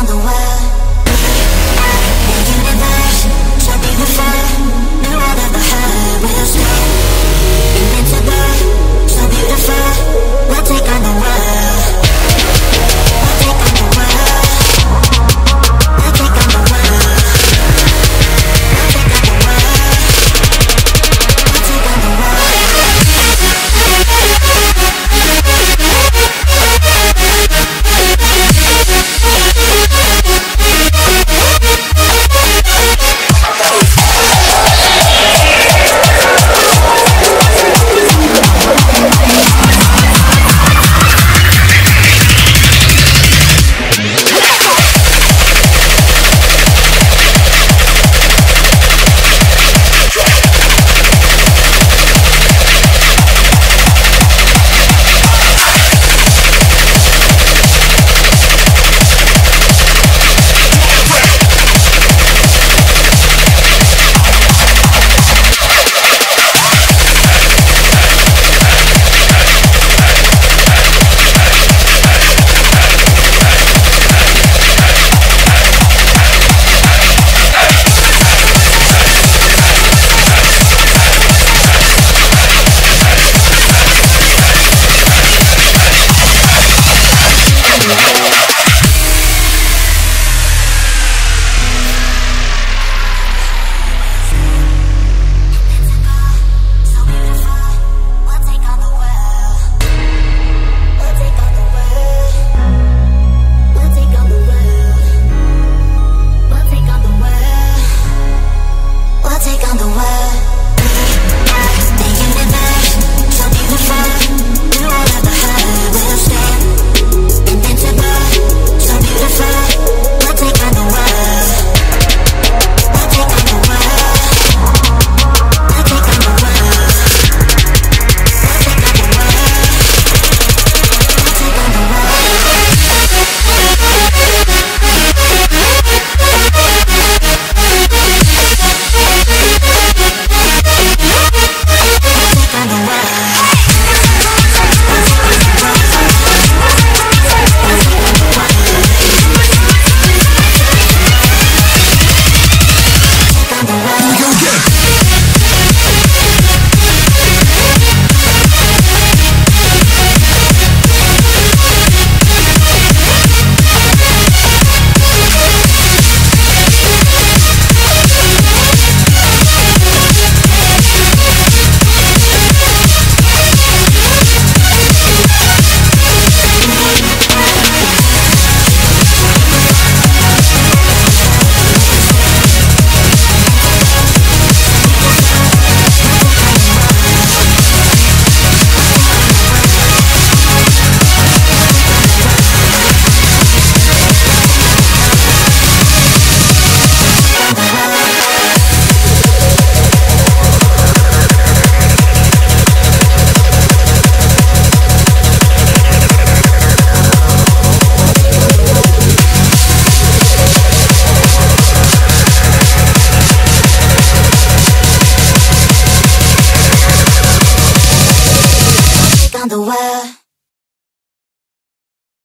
on the way.